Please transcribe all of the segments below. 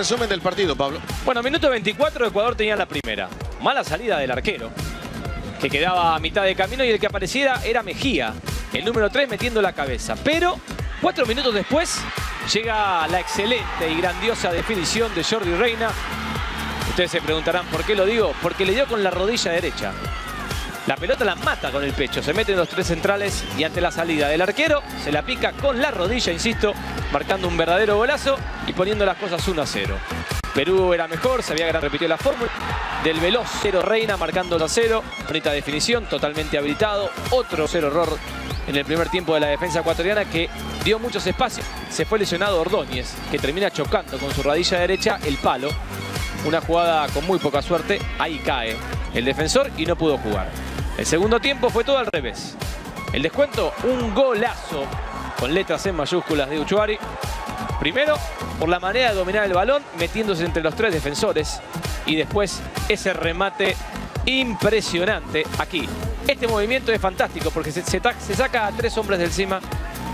Resumen del partido, Pablo. Bueno, minuto 24, Ecuador tenía la primera. Mala salida del arquero, que quedaba a mitad de camino y el que apareciera era Mejía, el número 3 metiendo la cabeza. Pero cuatro minutos después llega la excelente y grandiosa definición de Jordi Reina. Ustedes se preguntarán por qué lo digo, porque le dio con la rodilla derecha. La pelota la mata con el pecho, se mete en los tres centrales y ante la salida del arquero se la pica con la rodilla, insisto, marcando un verdadero golazo y poniendo las cosas 1 a 0. Perú era mejor, se había repetido la fórmula del veloz cero Reina marcando 2 a 0. Bonita definición, totalmente habilitado. Otro cero error en el primer tiempo de la defensa ecuatoriana que dio muchos espacios. Se fue lesionado Ordóñez, que termina chocando con su rodilla derecha el palo. Una jugada con muy poca suerte, ahí cae el defensor y no pudo jugar. El segundo tiempo fue todo al revés. El descuento, un golazo con letras en mayúsculas de Uchuari. Primero, por la manera de dominar el balón, metiéndose entre los tres defensores. Y después, ese remate impresionante aquí. Este movimiento es fantástico porque se, saca a tres hombres del encima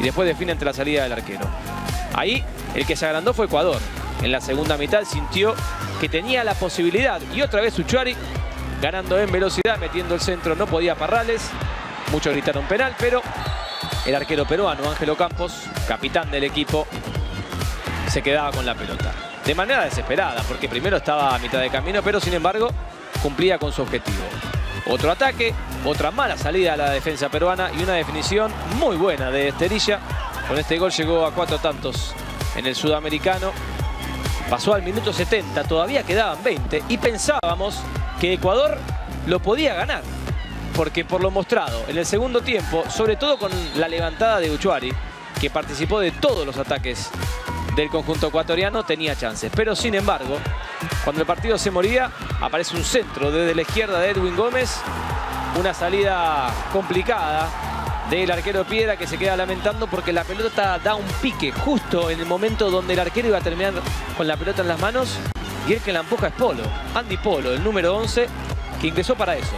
y después define entre la salida del arquero. Ahí, el que se agrandó fue Ecuador. En la segunda mitad sintió que tenía la posibilidad. Y otra vez Uchuari ganando en velocidad, metiendo el centro, no podía Parrales. Muchos gritaron penal, pero el arquero peruano, Ángelo Campos, capitán del equipo, se quedaba con la pelota. De manera desesperada, porque primero estaba a mitad de camino, pero sin embargo cumplía con su objetivo. Otro ataque, otra mala salida a la defensa peruana y una definición muy buena de Esterilla. Con este gol llegó a cuatro tantos en el sudamericano. Pasó al minuto 70, todavía quedaban 20 y pensábamos que Ecuador lo podía ganar. Porque por lo mostrado en el segundo tiempo, sobre todo con la levantada de Uchuari, que participó de todos los ataques del conjunto ecuatoriano, tenía chances. Pero sin embargo, cuando el partido se moría, aparece un centro desde la izquierda de Edwin Gómez. Una salida complicada del arquero Piedra que se queda lamentando porque la pelota da un pique justo en el momento donde el arquero iba a terminar con la pelota en las manos y el que la empuja es Polo, Andy Polo, el número 11, que ingresó para eso,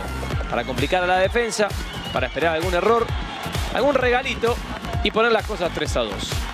para complicar a la defensa, para esperar algún error, algún regalito y poner las cosas 3 a 2.